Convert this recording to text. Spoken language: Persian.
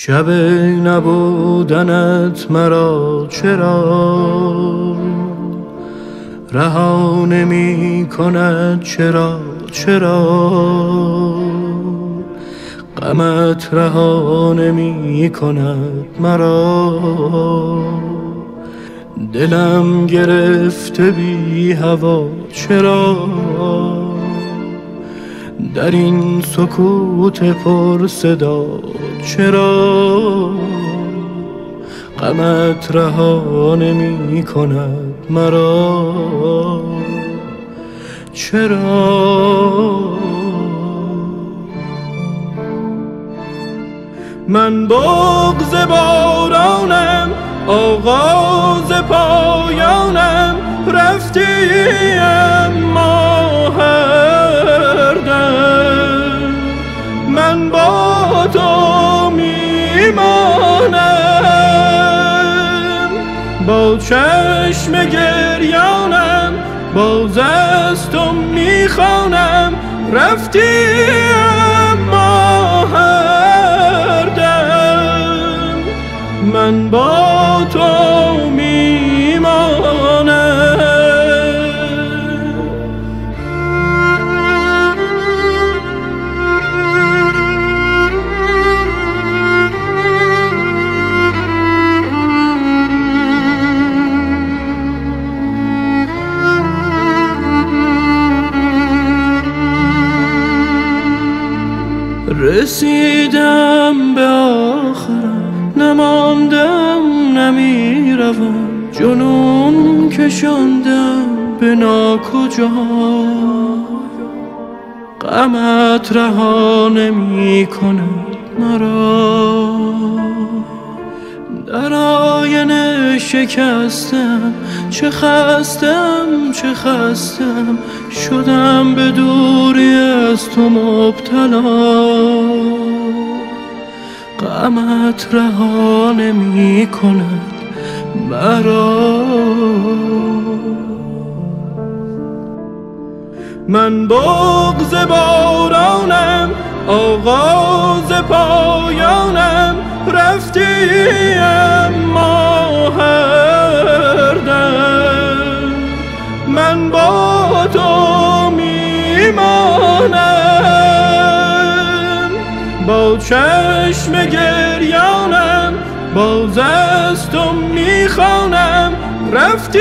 شب نبودنت مرا چرا؟ رها نمی کند چرا؟ چرا؟ غمت رها نمی کند مرا؟ دلم گرفته بی هوا چرا؟ در این سکوت پر صدا. چرا غمت رها نمی کند مرا چرا من بغز بارانم آغاز پایانم رفتی چشم گریانم باز از تو می‌خوانم. رفتی اما هر دم. من با تو رسیدم به آخرم. نماندم نمی‌روم. جنون کشاندم به ناکجا. غمت رها نمی کند مرا. در آینه شکستم چه خستم چه خستم شدم به دوری از تو مبتلا. غمت رها نمی کند مرا. من بغز بارانم میمانم با چشم گریانم باز از تو می‌خوانم. رفتی